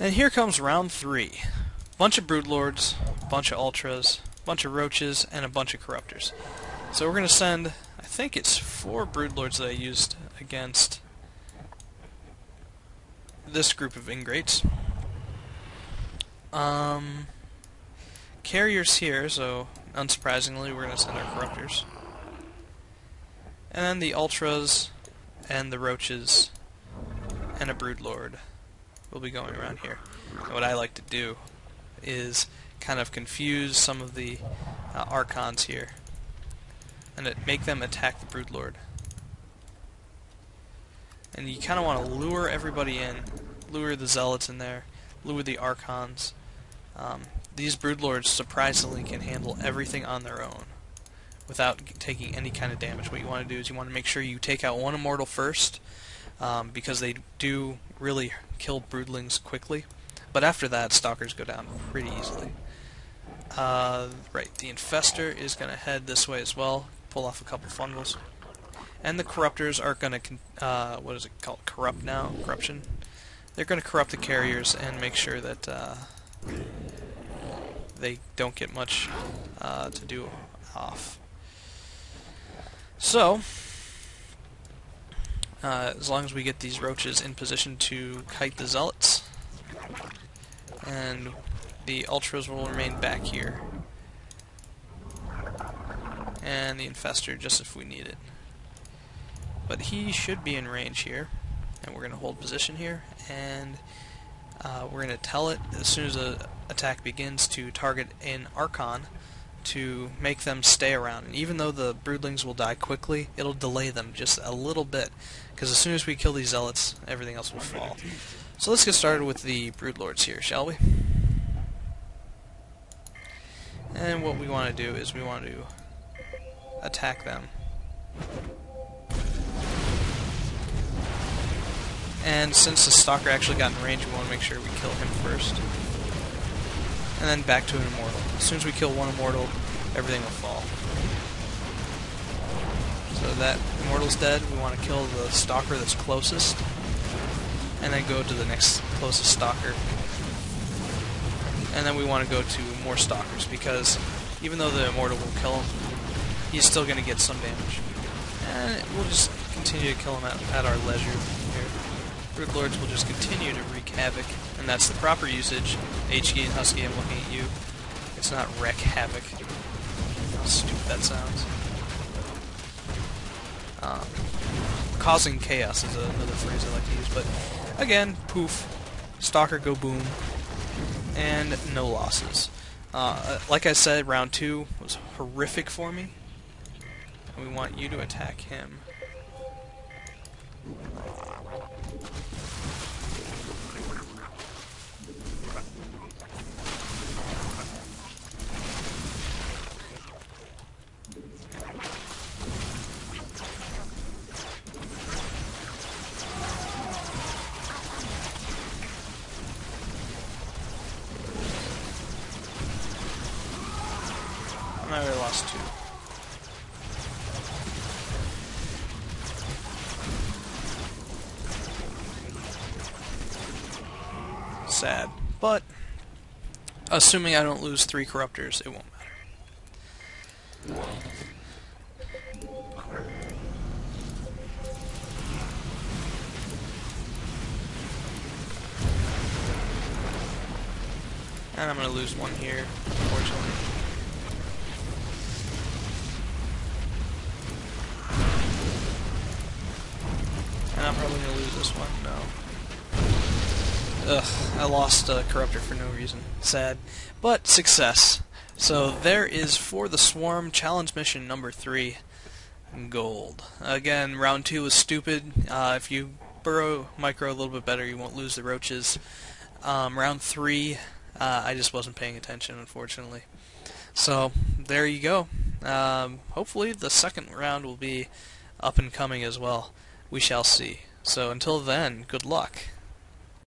And here comes round three. Bunch of Broodlords, bunch of Ultras, bunch of Roaches, and a bunch of Corruptors. So we're going to send, I think it's four Broodlords that I used against this group of Ingrates. Um, carriers here, so unsurprisingly we're going to send our Corruptors. And then the Ultras and the Roaches and a Broodlord will be going around here. And what I like to do is kind of confuse some of the uh, Archons here and it, make them attack the Broodlord. And you kind of want to lure everybody in, lure the Zealots in there, lure the Archons. Um, these Broodlords surprisingly can handle everything on their own without taking any kind of damage. What you want to do is you want to make sure you take out one Immortal first, um, because they do really kill Broodlings quickly. But after that, Stalkers go down pretty easily. Uh, right, the Infestor is going to head this way as well, pull off a couple fungals. And the Corruptors are going to, uh, what is it called, Corrupt now? Corruption? They're going to corrupt the carriers and make sure that uh, they don't get much uh, to do off. So, uh, as long as we get these roaches in position to kite the zealots, and the ultras will remain back here, and the infestor just if we need it. But he should be in range here, and we're going to hold position here, and uh, we're going to tell it as soon as the attack begins to target an Archon, to make them stay around. And even though the broodlings will die quickly, it'll delay them just a little bit. Because as soon as we kill these zealots, everything else will fall. So let's get started with the broodlords here, shall we? And what we want to do is we want to attack them. And since the Stalker actually got in range, we want to make sure we kill him first and then back to an immortal. As soon as we kill one immortal, everything will fall. So that immortal's dead, we want to kill the stalker that's closest, and then go to the next closest stalker. And then we want to go to more stalkers, because even though the immortal will kill him, he's still going to get some damage. And we'll just continue to kill him at, at our leisure here. Broodlords will just continue to wreak havoc, and that's the proper usage. HD and Husky, I'm looking at you. It's not wreck havoc. How stupid that sounds. Um, causing chaos is another phrase I like to use, but again, poof, Stalker go boom, and no losses. Uh, like I said, round two was horrific for me, and we want you to attack him. I already lost two. Sad. But, assuming I don't lose three corruptors, it won't matter. And I'm going to lose one here, unfortunately. I'm probably to lose this one. No. Ugh, I lost a Corruptor for no reason. Sad. But success. So there is for the Swarm challenge mission number 3. Gold. Again, round 2 was stupid. Uh, if you burrow micro a little bit better, you won't lose the roaches. Um, round 3, uh, I just wasn't paying attention, unfortunately. So, there you go. Um, hopefully the second round will be up and coming as well we shall see. So until then, good luck.